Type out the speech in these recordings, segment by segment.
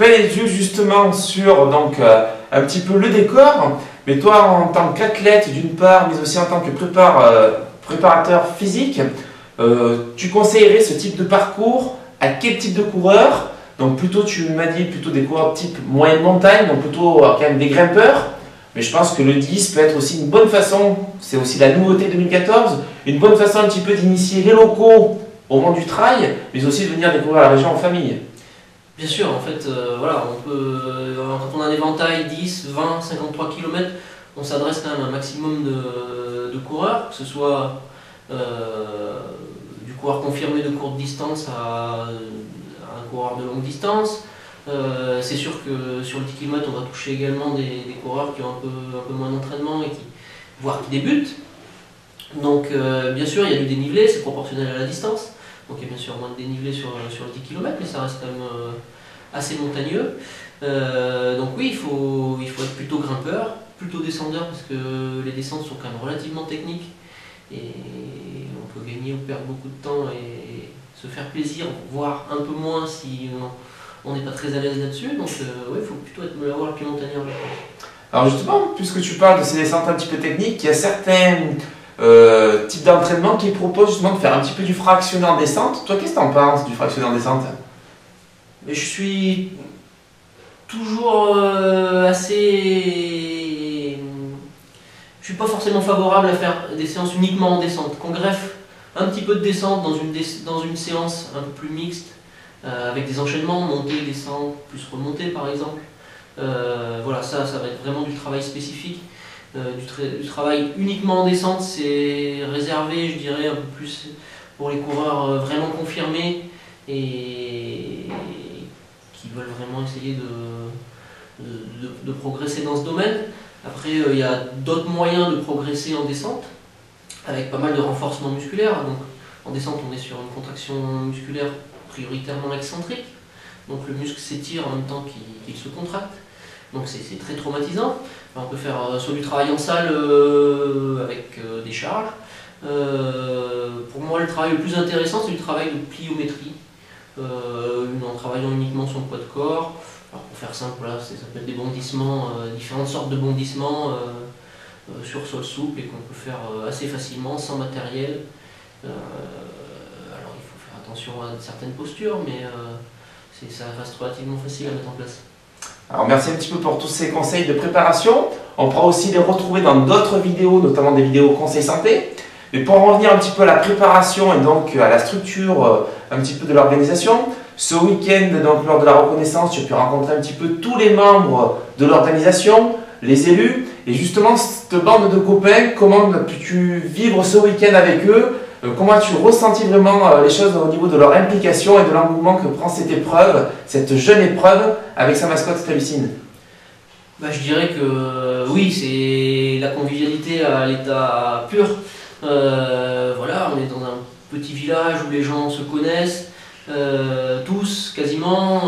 peint les yeux justement sur donc, euh, un petit peu le décor. Mais toi, en tant qu'athlète d'une part, mais aussi en tant que euh, préparateur physique, tu conseillerais ce type de parcours à quel type de coureur? Donc plutôt, tu m'as dit, plutôt des coureurs type moyenne montagne, donc plutôt quand même des grimpeurs. Mais je pense que le 10 peut être aussi une bonne façon, c'est aussi la nouveauté 2014, une bonne façon un petit peu d'initier les locaux au monde du trail, mais aussi de venir découvrir la région en famille. Bien sûr, en fait, euh, voilà, on peut, euh, quand on a un éventail 10, 20, 53 km, on s'adresse quand même à un maximum de, coureurs, que ce soit euh, du coureur confirmé de courte distance à, un coureur de longue distance. c'est sûr que sur le 10 km, on va toucher également des, coureurs qui ont un peu, un peu moins d'entraînement et qui, voire qui débutent. Donc, bien sûr, il y a du dénivelé, c'est proportionnel à la distance. Donc il y a bien sûr moins de dénivelé sur, sur le 10 km, mais ça reste quand même euh, assez montagneux. Euh, donc oui, il faut, il faut être plutôt grimpeur, plutôt descendeur, parce que les descentes sont quand même relativement techniques. Et on peut gagner ou perdre beaucoup de temps et se faire plaisir, voire un peu moins si on n'est pas très à l'aise là-dessus. Donc euh, oui, il faut plutôt être, avoir le pied montagnard. Alors justement, puisque tu parles de ces descentes un petit peu techniques, il y a certaines euh, type d'entraînement qui propose justement de faire un petit peu du fractionné en descente. Toi, qu'est-ce que tu en penses du fractionné en descente? Mais Je suis toujours euh, assez. Je suis pas forcément favorable à faire des séances uniquement en descente. Qu'on greffe un petit peu de descente dans une, dans une séance un peu plus mixte, euh, avec des enchaînements, montée, descente, plus remontée par exemple. voilà, ça, ça va être vraiment du travail spécifique. Euh, du, travail uniquement en descente, c'est réservé, je dirais, un peu plus pour les coureurs euh, vraiment confirmés et qui veulent vraiment essayer de, progresser dans ce domaine. Après, euh, il y a d'autres moyens de progresser en descente, avec pas mal de renforcement musculaire. En descente, on est sur une contraction musculaire prioritairement excentrique. Donc le muscle s'étire en même temps qu'il se contracte. Donc c'est très traumatisant. on peut faire euh, soit du travail en salle euh, avec euh, des charges. pour moi, le travail le plus intéressant, c'est du travail de pliométrie, en travaillant uniquement son poids de corps. Alors pour faire simple, là, ça s'appelle des bondissements, différentes sortes de bondissements sur sol souple et qu'on peut faire assez facilement, sans matériel. alors il faut faire attention à certaines postures, mais ça reste relativement facile à mettre en place. Alors merci un petit peu pour tous ces conseils de préparation. On pourra aussi les retrouver dans d'autres vidéos, notamment des vidéos conseils santé. Mais pour en revenir un petit peu à la préparation et donc à la structure euh, un petit peu de l'organisation, ce week-end, donc lors de la reconnaissance, as pu rencontrer un petit peu tous les membres de l'organisation, les élus, et justement cette bande de copains, comment as-tu vivre ce week-end avec eux? euh, comment as-tu ressenti vraiment euh, les choses au niveau de leur implication et de l'engouement que prend cette épreuve, cette jeune épreuve, avec sa mascotte Stalucine bah, Je dirais que euh, oui, c'est la convivialité à l'état pur. voilà, on est dans un petit village où les gens se connaissent, tous quasiment.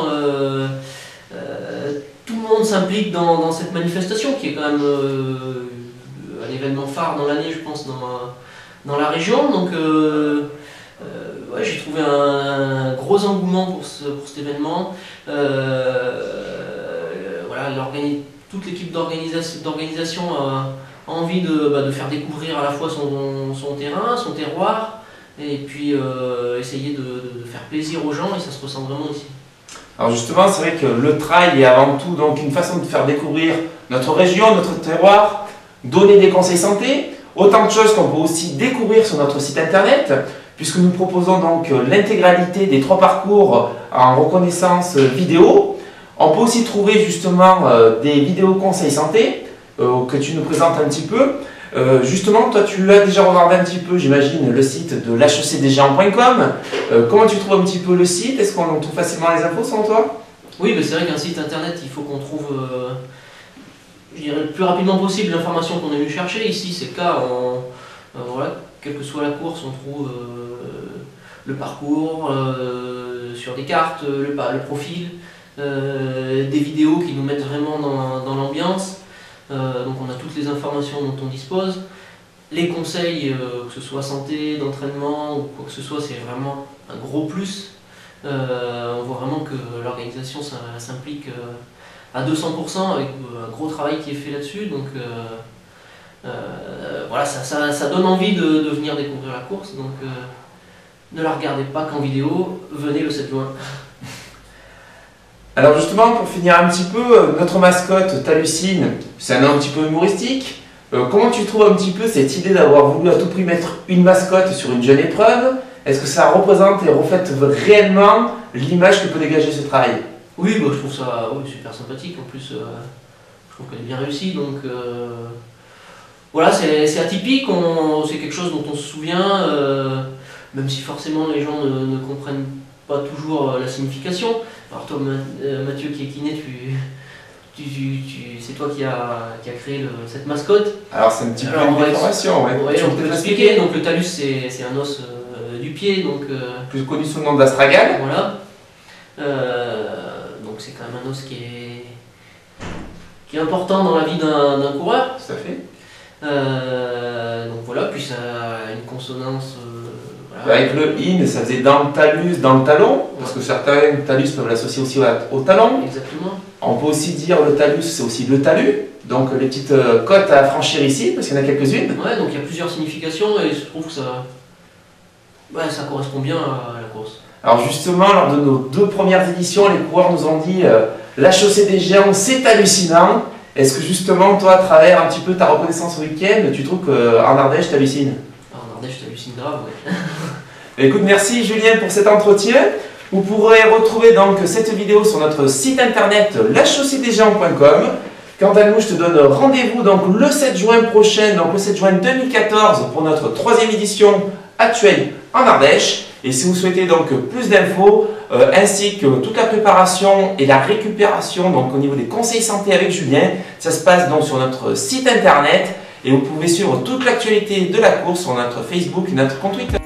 tout le monde s'implique dans, cette manifestation qui est quand même un événement phare dans l'année, je pense, dans dans la région. Donc euh, euh, ouais, j'ai trouvé un gros engouement pour, ce, pour cet événement. Euh, voilà, toute l'équipe d'organisation a envie de, bah, de, faire découvrir à la fois son, son terrain, son terroir, et puis essayer de, de, faire plaisir aux gens, et ça se ressent vraiment ici. Alors justement, c'est vrai que le trail est avant tout donc une façon de faire découvrir notre région, notre terroir, donner des conseils santé, Autant de choses qu'on peut aussi découvrir sur notre site internet, puisque nous proposons donc euh, l'intégralité des trois parcours en reconnaissance euh, vidéo. On peut aussi trouver justement euh, des vidéos conseils santé que tu nous présentes un petit peu. justement, toi, tu as déjà regardé un petit peu, j'imagine, le site de l'hecdgéant.com. comment tu trouves un petit peu le site? Est-ce qu'on trouve facilement les infos selon toi? Oui, mais c'est vrai qu'un site internet, il faut qu'on trouve je dirais, le plus rapidement possible l'information qu'on est venu chercher. Ici, c'est le cas. Euh, voilà, quelle que soit la course, on trouve euh, le parcours, euh, sur des cartes, le, le profil, des vidéos qui nous mettent vraiment dans, dans l'ambiance. donc on a toutes les informations dont on dispose. Les conseils, que ce soit santé, d'entraînement ou quoi que ce soit, c'est vraiment un gros plus. On voit vraiment que l'organisation s'implique à 200% avec euh, un gros travail qui est fait là-dessus. Donc euh, euh, voilà, ça, ça- donne envie de, venir découvrir la course. Donc ne la regardez pas qu'en vidéo, venez le 7 juin. Alors justement, pour finir un petit peu, notre mascotte Talucine, c'est un nom un petit peu humoristique. Comment tu trouves un petit peu cette idée d'avoir voulu à tout prix mettre une mascotte sur une jeune épreuve? Est-ce que ça représente et reflète réellement l'image que peut dégager ce travail? Oui, bah, je trouve ça oui, super sympathique. En plus, euh, je trouve qu'elle est bien réussie. Donc euh, voilà, c'est atypique. on- C'est quelque chose dont on se souvient, euh, même si forcément les gens ne, ne comprennent pas toujours la signification. Alors toi, Ma- Mathieu qui est kiné, tu, tu, tu- tu- c'est toi qui a, qui a créé le- cette mascotte. Alors c'est un petit peu une déformation, ouais. On peut te l'expliquer. Donc le talus, c'est un os euh, du pied. Donc euh, Plus connu sous le nom d'astragale. voilà. Euh, c'est quand même un os qui est, qui est important dans la vie d'un coureur. Tout à fait. Euh, donc voilà, puis ça a une consonance. euh, voilà. Avec le in, ça faisait dans le talus, dans le talon, parce que certains talus peuvent l'associer aussi au, au talon. Exactement. On peut aussi dire le talus, c'est aussi le talus. Donc les petites euh, côtes à franchir ici, parce qu'il y en a quelques-unes. Ouais, donc il y a plusieurs significations et je trouve que ça, ouais, ça correspond bien à la course. Alors justement, lors de nos deux premières éditions, les coureurs nous ont dit euh, la chaussée des géants, c'est hallucinant. Est-ce que justement, toi, à travers un petit peu ta reconnaissance au week-end, tu trouves qu'en Ardèche, t'hallucines? Alors, en Ardèche, t'hallucines grave, ouais. Écoute, merci Julien pour cet entretien. Vous pourrez retrouver donc cette vidéo sur notre site internet lachausséedesgéants.com. Quant à nous, je te donne rendez-vous donc le 7 juin prochain, donc le 7 juin 2014 pour notre troisième édition actuelle en Ardèche. Et si vous souhaitez donc plus d'infos, euh, ainsi que toute la préparation et la récupération donc au niveau des conseils santé avec Julien, ça se passe donc sur notre site internet et vous pouvez suivre toute l'actualité de la course sur notre Facebook et notre compte Twitter.